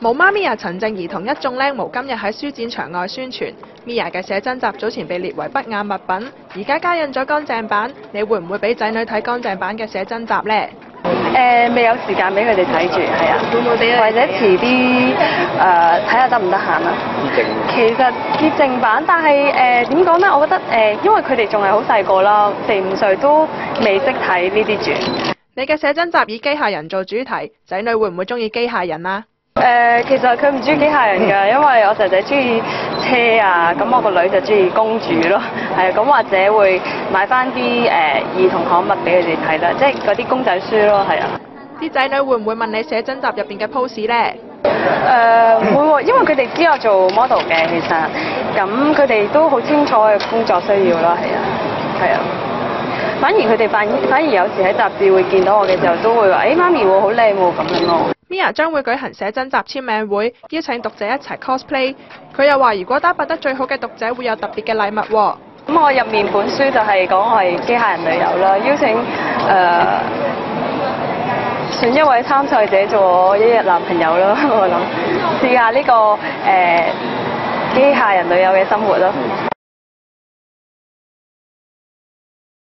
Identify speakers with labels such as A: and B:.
A: 毛媽咪啊陳靜怡同一眾靚模今日喺書展場外宣傳 Mia 嘅寫真集早前被列為不雅物品，而家加印咗乾淨版，你會唔會俾仔女睇乾淨版嘅寫真集呢？
B: 誒、未有時間俾佢哋睇住，係啊，
A: 會唔會俾
B: 或者遲啲誒睇下得唔得閒啊？其實潔淨版，但係誒點講呢？我覺得誒、因為佢哋仲係好細個啦，四五歲都未識睇呢啲住。
A: 你嘅寫真集以機械人做主題，仔女會唔會中意機械人啊？
B: 誒、其實佢唔中意機械人㗎，因為我仔仔中意車啊，咁我個女就中意公主咯，係啊，咁或者會買翻啲誒兒童刊物俾佢哋睇啦，即係嗰啲公仔書咯，係啊。
A: 啲仔女會唔會問你寫真集入邊嘅 pose 咧？
B: 誒、會喎，因為佢哋知我做 model 嘅，其實咁佢哋都好清楚嘅工作需要啦，係啊，係啊。反而佢哋反反而有時喺雜誌會見到我嘅時候，都會話：，誒、媽咪喎，好靚喎咁樣咯。
A: Mia 將會舉行寫真集簽名會，邀請讀者一齊 cosplay。佢又話：如果打扮得最好嘅讀者會有特別嘅禮物喎。
B: 咁我入面本書就係講我係機械人女友啦，邀請誒、選一位參賽者做我一日男朋友咯，我諗試下呢、個誒、機械人女友嘅生活咯。